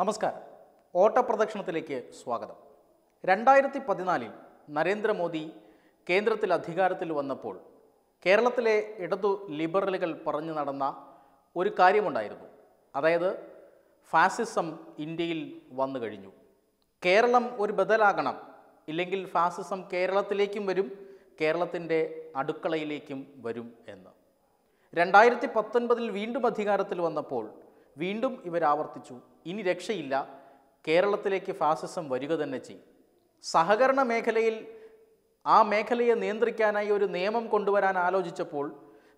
നമസ്കാരം. ഓട്ടപ്രദക്ഷിണത്തിലേക്ക് സ്വാഗതം. രണ്ടായിരത്തി പതിനാലിൽ നരേന്ദ്രമോദി കേന്ദ്രത്തിൽ അധികാരത്തിൽ വന്നപ്പോൾ കേരളത്തിലെ ഇടതു ലിബറലുകൾ പറഞ്ഞു നടന്ന ഒരു കാര്യമുണ്ടായിരുന്നു. അതായത് ഫാസിസം ഇന്ത്യയിൽ വന്നു കഴിഞ്ഞു. കേരളം ഒരു ബദലാകണം. ഇല്ലെങ്കിൽ ഫാസിസം കേരളത്തിലേക്കും വരും കേരളത്തിന്റെ അടുക്കളയിലേക്കും വരും എന്ന്. രണ്ടായിരത്തി പത്തൊൻപതിൽ വീണ്ടും അധികാരത്തിൽ വന്നപ്പോൾ വീണ്ടും ഇവരാവർത്തിച്ചു ഇനി രക്ഷയില്ല കേരളത്തിലേക്ക് ഫാസിസം വരിക തന്നെ ചെയ്യും. സഹകരണ മേഖലയിൽ ആ മേഖലയെ നിയന്ത്രിക്കാനായി ഒരു നിയമം കൊണ്ടുവരാൻ ആലോചിച്ചപ്പോൾ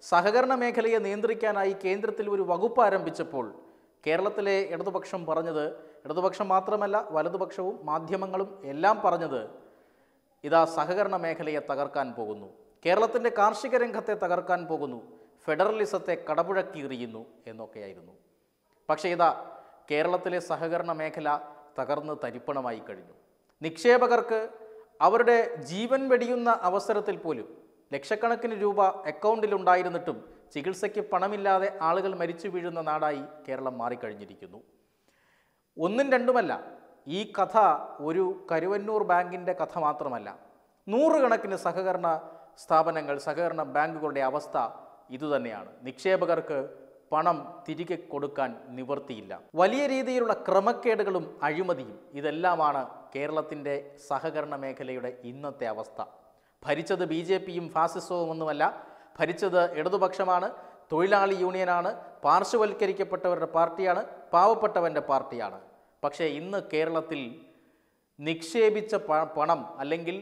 സഹകരണ മേഖലയെ നിയന്ത്രിക്കാനായി കേന്ദ്രത്തിൽ ഒരു വകുപ്പ് ആരംഭിച്ചപ്പോൾ കേരളത്തിലെ ഇടതുപക്ഷം പറഞ്ഞത് ഇടതുപക്ഷം മാത്രമല്ല വലതുപക്ഷവും മാധ്യമങ്ങളും എല്ലാം പറഞ്ഞത് ഇതാ സഹകരണ മേഖലയെ തകർക്കാൻ പോകുന്നു കേരളത്തിന്റെ കാർഷിക രംഗത്തെ തകർക്കാൻ പോകുന്നു ഫെഡറലിസത്തെ കടപുഴക്കിയെറിയുന്നു എന്നൊക്കെയായിരുന്നു. പക്ഷേ ഇതാ കേരളത്തിലെ സഹകരണ മേഖല തകർന്ന് തരിപ്പണമായി കഴിഞ്ഞു. നിക്ഷേപകർക്ക് അവരുടെ ജീവൻ വെടിയുന്ന അവസരത്തിൽ പോലും ലക്ഷക്കണക്കിന് രൂപ അക്കൗണ്ടിലുണ്ടായിരുന്നിട്ടും ചികിത്സയ്ക്ക് പണമില്ലാതെ ആളുകൾ മരിച്ചു വീഴുന്ന നാടായി കേരളം മാറിക്കഴിഞ്ഞിരിക്കുന്നു. ഒന്നും രണ്ടുമല്ല ഈ കഥ ഒരു കരുവന്നൂർ ബാങ്കിന്റെ കഥ മാത്രമല്ല. നൂറുകണക്കിന് സഹകരണ സ്ഥാപനങ്ങൾ സഹകരണ ബാങ്കുകളുടെ അവസ്ഥ ഇതുതന്നെയാണ്. നിക്ഷേപകർക്ക് പണം തിരികെ കൊടുക്കാൻ നിവർത്തിയില്ല വലിയ രീതിയിലുള്ള ക്രമക്കേടുകളും അഴിമതിയും ഇതെല്ലാമാണ് കേരളത്തിന്റെ സഹകരണ മേഖലയുടെ ഇന്നത്തെ അവസ്ഥ. ഭരിച്ചത് ബി ജെ പിയും ഫാസിസവും ഒന്നുമല്ല ഭരിച്ചത് ഇടതുപക്ഷമാണ് തൊഴിലാളി യൂണിയനാണ് പാർശ്വവൽക്കരിക്കപ്പെട്ടവരുടെ പാർട്ടിയാണ് പാവപ്പെട്ടവന്റെ പാർട്ടിയാണ്. പക്ഷേ ഇന്ന് കേരളത്തിൽ നിക്ഷേപിച്ച പണം അല്ലെങ്കിൽ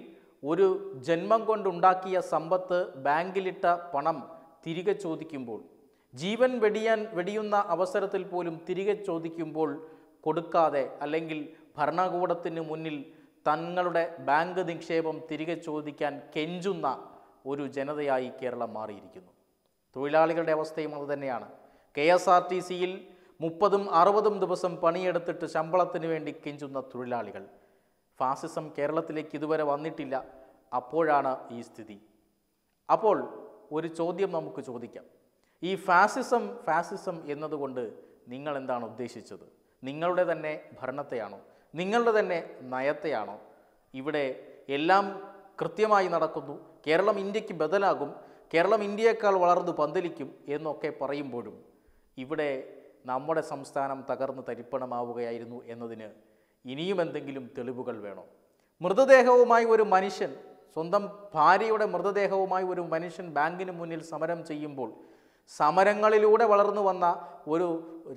ഒരു ജന്മം കൊണ്ടുണ്ടാക്കിയ സമ്പത്ത് ബാങ്കിലിട്ട പണം തിരികെ ചോദിക്കുമ്പോൾ ജീവൻ വെടിയാൻ വെടിയുന്ന അവസരത്തിൽ പോലും തിരികെ ചോദിക്കുമ്പോൾ കൊടുക്കാതെ അല്ലെങ്കിൽ ഭരണകൂടത്തിന് മുന്നിൽ തങ്ങളുടെ ബാങ്ക് നിക്ഷേപം തിരികെ ചോദിക്കാൻ കെഞ്ചുന്ന ഒരു ജനതയായി കേരളം മാറിയിരിക്കുന്നു. തൊഴിലാളികളുടെ അവസ്ഥയും അതുതന്നെയാണ് കെ എസ് ആർ ടി സിയിൽ മുപ്പതും അറുപതും ദിവസം പണിയെടുത്തിട്ട് ശമ്പളത്തിന് വേണ്ടി കെഞ്ചുന്ന തൊഴിലാളികൾ. ഫാസിസം കേരളത്തിലേക്ക് ഇതുവരെ വന്നിട്ടില്ല. അപ്പോഴാണ് ഈ സ്ഥിതി. അപ്പോൾ ഒരു ചോദ്യം നമുക്ക് ചോദിക്കാം. ഈ ഫാസിസം ഫാസിസം എന്നതുകൊണ്ട് നിങ്ങൾ എന്താണ് ഉദ്ദേശിച്ചത്? നിങ്ങളുടെ തന്നെ ഭരണത്തെയാണോ? നിങ്ങളുടെ തന്നെ നയത്തെയാണോ? ഇവിടെ എല്ലാം കൃത്യമായി നടക്കുന്നു. കേരളം ഇന്ത്യയ്ക്ക് ബദലാകും. കേരളം ഇന്ത്യയേക്കാൾ വളർന്നു പന്തലിക്കും എന്നൊക്കെ പറയുമ്പോഴും ഇവിടെ നമ്മുടെ സംസ്ഥാനം തകർന്ന് തരിപ്പണമാവുകയായിരുന്നു എന്നതിന് ഇനിയും എന്തെങ്കിലും തെളിവുകൾ വേണോ? മൃതദേഹവുമായി ഒരു മനുഷ്യൻ സ്വന്തം ഭാര്യയുടെ മൃതദേഹവുമായി ഒരു മനുഷ്യൻ ബാങ്കിന് മുന്നിൽ സമരം ചെയ്യുമ്പോൾ സമരങ്ങളിലൂടെ വളർന്നു വന്ന ഒരു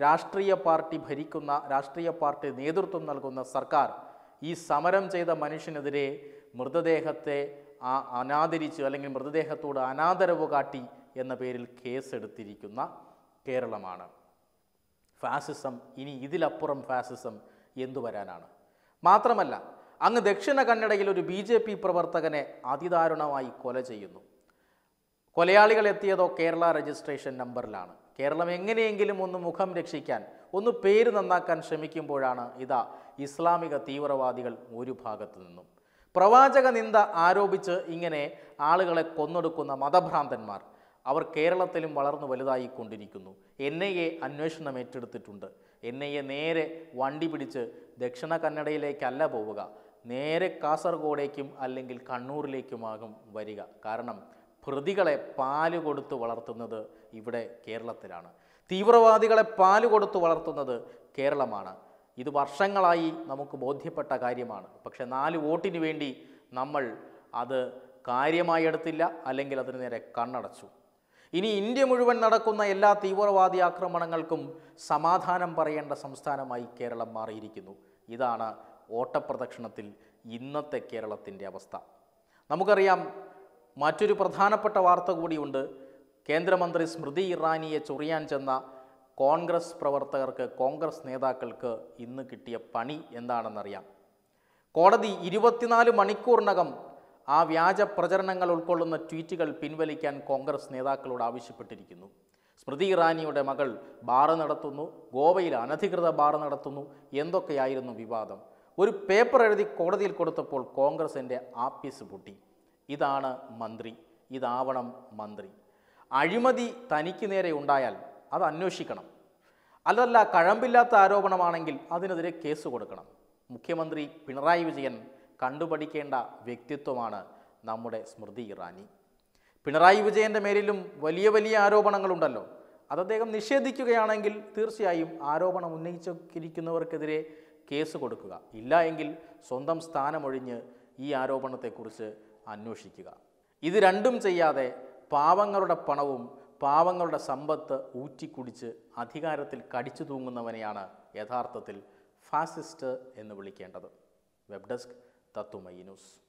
രാഷ്ട്രീയ പാർട്ടി ഭരിക്കുന്ന രാഷ്ട്രീയ പാർട്ടി നേതൃത്വം നൽകുന്ന സർക്കാർ ഈ സമരം ചെയ്ത മനുഷ്യനെതിരെ മൃതദേഹത്തെ ആ അനാദരിച്ച് അല്ലെങ്കിൽ മൃതദേഹത്തോട് അനാദരവ് കാട്ടി എന്ന പേരിൽ കേസെടുത്തിരിക്കുന്ന കേരളമാണ്. ഫാസിസം ഇനി ഇതിലപ്പുറം ഫാസിസം എന്തു വരാനാണ്? മാത്രമല്ല അങ്ങ് ദക്ഷിണ കന്നഡയിൽ ഒരു ബി പ്രവർത്തകനെ അതിദാരുണമായി കൊല ചെയ്യുന്നു. കൊലയാളികൾ എത്തിയതോ കേരള രജിസ്ട്രേഷൻ നമ്പറിലാണ്. കേരളം എങ്ങനെയെങ്കിലും ഒന്ന് മുഖം രക്ഷിക്കാൻ ഒന്ന് പേര് നന്നാക്കാൻ ശ്രമിക്കുമ്പോഴാണ് ഇതാ ഇസ്ലാമിക തീവ്രവാദികൾ ഒരു ഭാഗത്തു നിന്നും. പ്രവാചക നിന്ദ ആരോപിച്ച് ഇങ്ങനെ ആളുകളെ കൊന്നൊടുക്കുന്ന മതഭ്രാന്തന്മാർ അവർ കേരളത്തിലും വളർന്നു വലുതായിക്കൊണ്ടിരിക്കുന്നു. എൻ ഐ എ അന്വേഷണം ഏറ്റെടുത്തിട്ടുണ്ട്. എൻ ഐ എ നേരെ വണ്ടി പിടിച്ച് ദക്ഷിണ കന്നഡയിലേക്കല്ല പോവുക. നേരെ കാസർഗോഡേക്കും അല്ലെങ്കിൽ കണ്ണൂരിലേക്കുമാകും വരിക. കാരണം പ്രതികളെ പാൽ കൊടുത്ത് വളർത്തുന്നത് ഇവിടെ കേരളത്തിലാണ്. തീവ്രവാദികളെ പാൽ കൊടുത്ത് വളർത്തുന്നത് കേരളമാണ്. ഇത് വർഷങ്ങളായി നമുക്ക് ബോധ്യപ്പെട്ട കാര്യമാണ്. പക്ഷേ നാല് വോട്ടിന് വേണ്ടി നമ്മൾ അത് കാര്യമായി എടുത്തില്ല അല്ലെങ്കിൽ അതിന് നേരെ കണ്ണടച്ചു. ഇനി ഇന്ത്യ മുഴുവൻ നടക്കുന്ന എല്ലാ തീവ്രവാദി ആക്രമണങ്ങൾക്കും സമാധാനം പറയേണ്ട സംസ്ഥാനമായി കേരളം മാറിയിരിക്കുന്നു. ഇതാണ് ഓട്ടപ്രദക്ഷിണത്തിൽ ഇന്നത്തെ കേരളത്തിന്റെ അവസ്ഥ. നമുക്കറിയാം മറ്റൊരു പ്രധാനപ്പെട്ട വാർത്ത കൂടിയുണ്ട്. കേന്ദ്രമന്ത്രി സ്മൃതി ഇറാനിയെ ചൊറിയാൻ ചെന്ന കോൺഗ്രസ് പ്രവർത്തകർക്ക് കോൺഗ്രസ് നേതാക്കൾക്ക് ഇന്ന് കിട്ടിയ പണി എന്താണെന്നറിയാം. കോടതി ഇരുപത്തിനാല് മണിക്കൂറിനകം ആ വ്യാജ പ്രചരണങ്ങൾ ഉൾക്കൊള്ളുന്ന ട്വീറ്റുകൾ പിൻവലിക്കാൻ കോൺഗ്രസ് നേതാക്കളോട് ആവശ്യപ്പെട്ടിരിക്കുന്നു. സ്മൃതി ഇറാനിയുടെ മകൾ ബാറ് നടത്തുന്നു ഗോവയിൽ അനധികൃത ബാറ് നടത്തുന്നു എന്തൊക്കെയായിരുന്നു വിവാദം. ഒരു പേപ്പർ എഴുതി കോടതിയിൽ കൊടുത്തപ്പോൾ കോൺഗ്രസിന്റെ ആപ്പീസ് പൊട്ടി. ഇതാണ് മന്ത്രി ഇതാവണം മന്ത്രി. അഴിമതി തനിക്ക് നേരെ ഉണ്ടായാൽ അത് അന്വേഷിക്കണം. അതല്ല കഴമ്പില്ലാത്ത ആരോപണമാണെങ്കിൽ അതിനെതിരെ കേസ് കൊടുക്കണം. മുഖ്യമന്ത്രി പിണറായി വിജയൻ കണ്ടുപഠിക്കേണ്ട വ്യക്തിത്വമാണ് നമ്മുടെ സ്മൃതി ഇറാനി. പിണറായി വിജയന്റെ മേലിലും വലിയ വലിയ ആരോപണങ്ങളുണ്ടല്ലോ. അത് അദ്ദേഹം നിഷേധിക്കുകയാണെങ്കിൽ തീർച്ചയായും ആരോപണം ഉന്നയിച്ചിരിക്കുന്നവർക്കെതിരെ കേസ് കൊടുക്കുക. ഇല്ല എങ്കിൽ സ്വന്തം സ്ഥാനമൊഴിഞ്ഞ് ഈ ആരോപണത്തെക്കുറിച്ച് അന്വേഷിക്കുക. ഇത് രണ്ടും ചെയ്യാതെ പാവങ്ങളുടെ പണവും പാവങ്ങളുടെ സമ്പത്ത് ഊറ്റിക്കുടിച്ച് അധികാരത്തിൽ കടിച്ചു തൂങ്ങുന്നവനെയാണ് യഥാർത്ഥത്തിൽ ഫാസിസ്റ്റ് എന്ന് വിളിക്കേണ്ടത്. വെബ് ഡെസ്ക് തത്തുമൈ ന്യൂസ്.